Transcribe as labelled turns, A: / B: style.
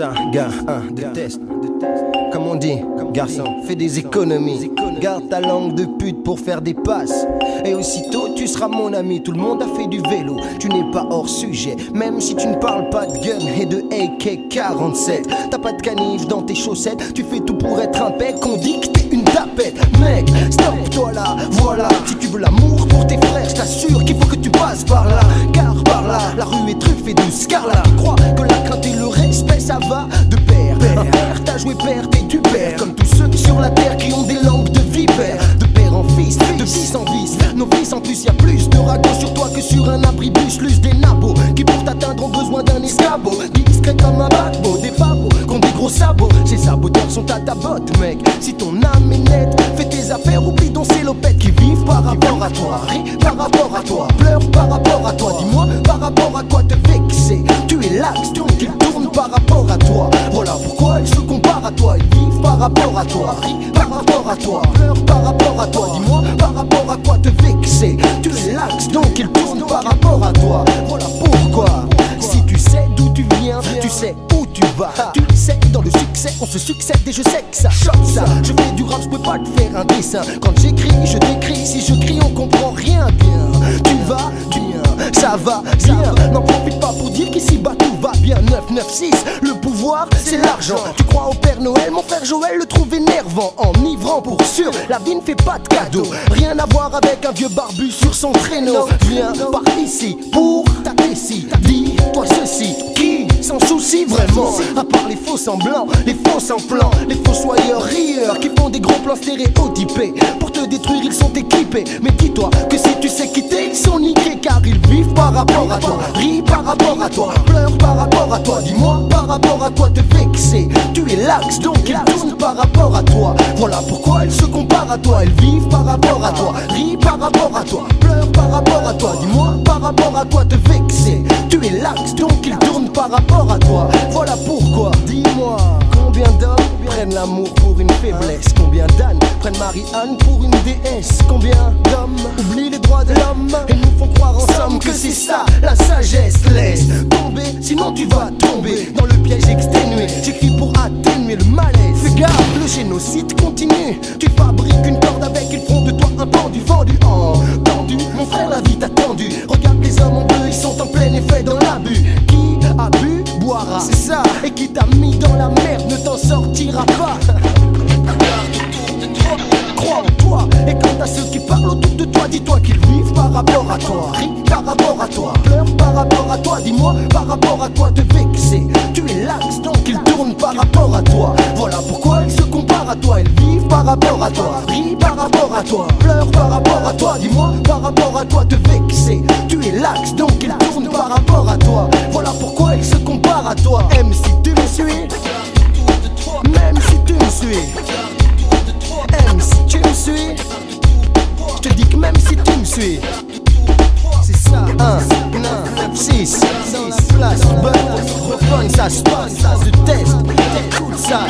A: ça, gars, un, de test. Comme on dit, garçon, fais des économies. Garde ta langue de pute pour faire des passes. Et aussitôt, tu seras mon ami. Tout le monde a fait du vélo. Tu n'es pas hors sujet. Même si tu ne parles pas de gun et de AK-47. T'as pas de canif dans tes chaussettes. Tu fais tout pour être un pec. On dit que t'es une tapette. Mec, stop-toi là. Voilà, si tu veux l'amour pour tes frères, je t'assure qu'il faut que tu passes par là. Car par là, la rue est truffée de scarlat. Tu crois père t'a joué père, t'es du père. Comme tous ceux sur la terre qui ont des langues de vipère. De père en fils, de fils en vis. Nos fils en plus, y a plus de ragots sur toi que sur un abribus. Lus des nabots qui pour t'atteindre ont besoin d'un escabeau. Discret comme un bateau, des babos qui ont des gros sabots. Ces saboteurs sont à ta botte, mec. Si ton âme est nette, fais tes affaires, oublie ton célopette qui vivent par rapport à toi. Ris par rapport à toi, pleure par rapport à toi. Dis-moi par rapport à quoi te vexer. Tu es l'axe, ils tournent par rapport à toi. Toi. Ils vivent par rapport à toi. Ris par rapport à toi, pleure par rapport à toi. Dis-moi par rapport à quoi te vexer? Tu es l'axe, donc ils tournent par rapport à toi. Voilà pourquoi. Si tu sais d'où tu viens, tu sais où tu vas. Tu sais dans le succès, on se succède et je sais que ça choque ça. Je fais du rap, je peux pas te faire un dessin. Quand j'écris, je décris. Si je crie, on comprend rien bien. Tu vas bien, ça va bien. N'en profite pas pour dire qu'ici bas tout va bien. 996, le pouvoir, c'est l'argent. Tu crois au Père Noël, mon frère Joël le trouve énervant, enivrant pour sûr. La vie ne fait pas de cadeaux. Rien à voir avec un vieux barbu sur son traîneau. Viens par ici pour ta vessie. Dis-toi ceci, qui s'en soucie vraiment? À part les faux semblants, les faux semblants, les fossoyeurs rieurs qui font des gros plans stéréotypés. Pour te détruire, ils sont équipés. Mais dis-toi que si tu sais quitter, ils sont niqués car ils vivent par rapport à toi. Ris par rapport à toi, pleure par rapport à toi. Dis-moi par rapport à quoi te vexer. Tu es l'axe, donc ils tournent par rapport à toi. Voilà pourquoi ils se comparent à toi. Ils vivent par rapport à toi. Ris par rapport à toi, pleure par rapport à toi. Dis-moi par rapport à quoi te vexer. Tu es l'axe, donc ils tournent par rapport à toi. Voilà pourquoi. Dis-moi combien d'hommes prennent l'amour pour une faiblesse. Combien d'ânes prennent Marie-Anne pour une déesse? Combien d'hommes oublient les droits de l'homme et nous font croire en somme que c'est ça la sagesse. Laisse tomber, sinon tu vas tomber dans le piège exténué. J'écris pour atténuer le malaise. Fais gaffe, le génocide continue. Tu fabriques une corde avec, ils font de toi un pendu vendu en tendu. Mon la merde ne t'en sortira pas. Crois en toi Et quant à ceux qui parlent autour de toi Dis-toi qu'ils vivent par rapport à toi. Ris par rapport à toi Pleure par rapport à toi Dis-moi par rapport à quoi te vexer. Tu es l'axe donc ils tournent par rapport à toi. Voilà pourquoi ils se comparent à toi Ils vivent par rapport à toi. Ris par rapport à toi Pleure par rapport à toi Dis-moi par rapport à quoi te vexer Même si tu me suis. Même si tu me suis. Même si tu me suis, je te dis que même si tu me suis, c'est ça, 1, 9, 6, dans la place, bonne, ça se passe, ça se teste, ça,